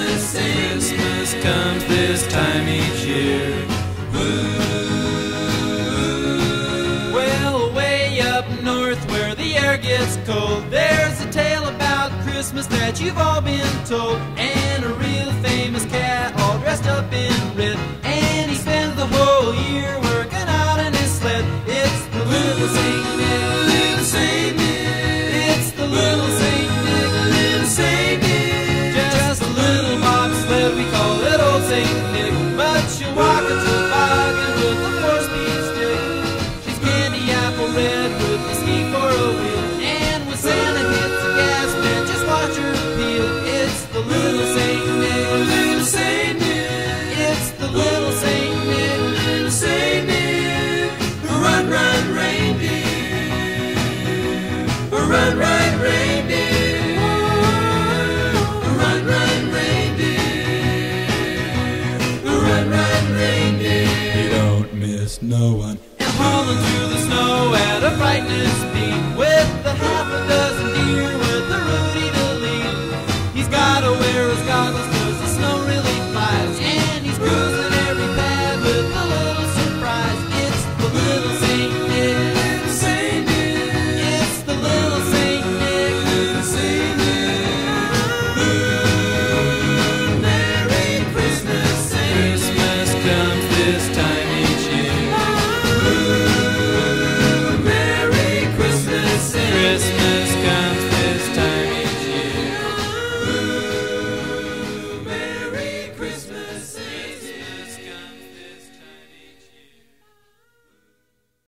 Christmas, comes this time each year. Well, way up north where the air gets cold, there's a tale about Christmas that you've all been told. And Saint Nick, but she'll walk a toboggan with a four-speed stick. She's candy apple red. there's no one. Crawling through the snow at a brightness speed with the half